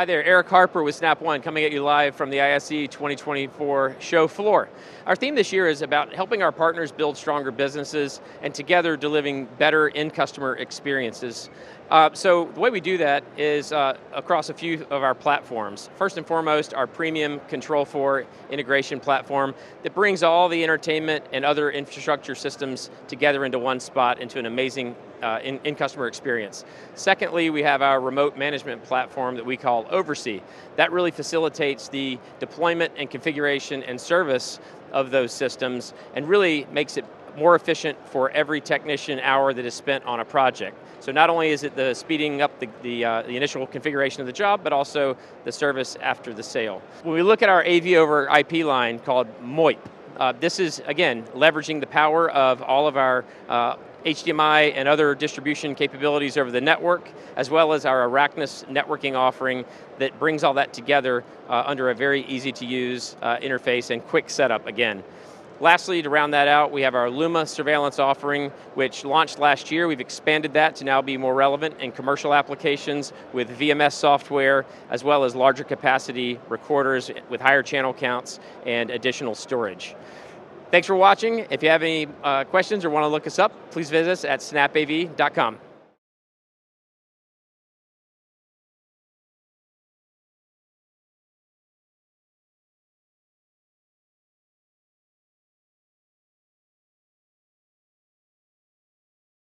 Hi there, Eric Harper with Snap One, coming at you live from the ISE 2024 show floor. Our theme this year is about helping our partners build stronger businesses and together delivering better end customer experiences. Uh, so the way we do that is uh, across a few of our platforms. First and foremost, our premium Control4 integration platform that brings all the entertainment and other infrastructure systems together into one spot into an amazing uh, in, in, customer experience. Secondly, we have our remote management platform that we call OvrC. That really facilitates the deployment and configuration and service of those systems and really makes it more efficient for every technician hour that is spent on a project. So not only is it the speeding up the, the, uh, the, initial configuration of the job, but also the service after the sale. When we look at our AV over IP line called MOIP, uh, this is, again, leveraging the power of all of our uh, HDMI and other distribution capabilities over the network, as well as our Araknis networking offering that brings all that together uh, under a very easy to use uh, interface and quick setup again. Lastly, to round that out, we have our Luma surveillance offering, which launched last year. We've expanded that to now be more relevant in commercial applications with VMS software, as well as larger capacity recorders with higher channel counts and additional storage. Thanks for watching. If you have any uh, questions or want to look us up, please visit us at snapav.com.